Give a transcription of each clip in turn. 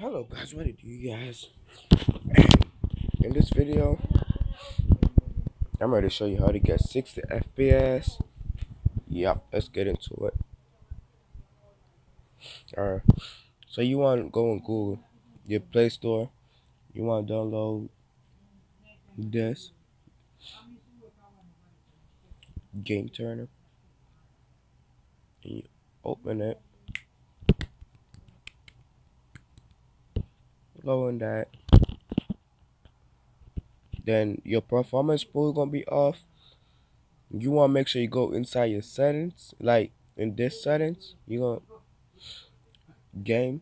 Hello guys, what do you guys? In this video, I'm ready to show you how to get 60 FPS. Yep, let's get into it. Alright, so you want to go on Google, your Play Store, you want to download this Game Tuner. And you open it. In that. Then your performance pool gonna be off. You wanna make sure you go inside your settings, like in this settings, you gonna game.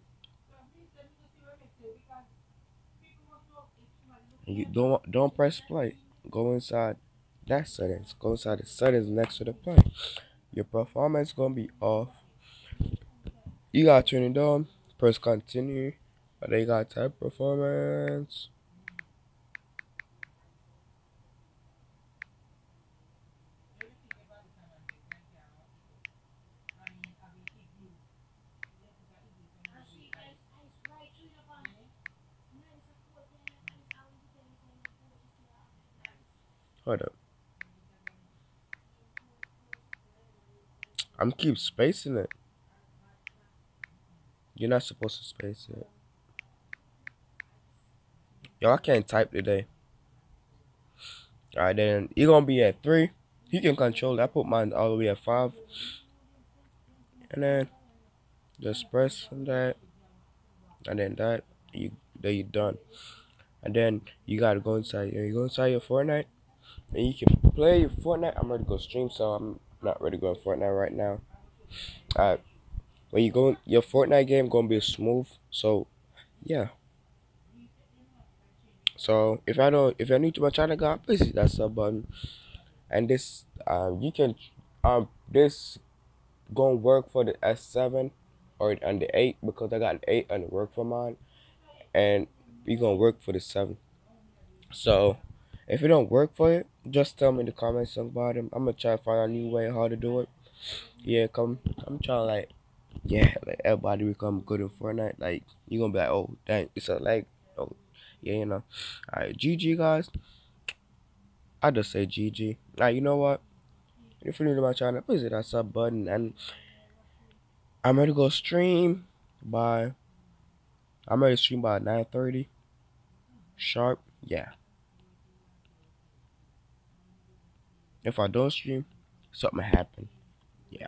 You don't don't press play. Go inside that settings. Go inside the settings next to the play. Your performance gonna be off. You gotta turn it on. Press continue. But they got type performance. Hold up. I'm keep spacing it. You're not supposed to space it. Yo, I can't type today. Alright, then you're gonna be at three. You can control it. I put mine all the way at five. And then just press that. And then that you then you done. And then you gotta go inside you go inside your Fortnite and you can play your Fortnite. I'm ready to go stream, so I'm not ready to go Fortnite right now. Alright. When you go your Fortnite game gonna be smooth, so yeah. So if I don't, if you're new to my channel, guys, please hit that sub button. And this, um, you can, um, this gonna work for the S7 or on the 8 because I got an 8 on the work for mine, and we gonna work for the 7. So if it don't work for it, just tell me in the comments the bottom. I'm gonna try to find a new way how to do it. Yeah, come, I'm trying like, yeah, like everybody become good in Fortnite. Like you gonna be like, oh dang, it's a lag. Yeah, you know. Alright, GG guys. I just say GG. Now you know what? If you're new to my channel, please hit that sub button and I'm ready to go stream by I'm ready to stream by 9.30 sharp. Yeah. If I don't stream, something happen. Yeah.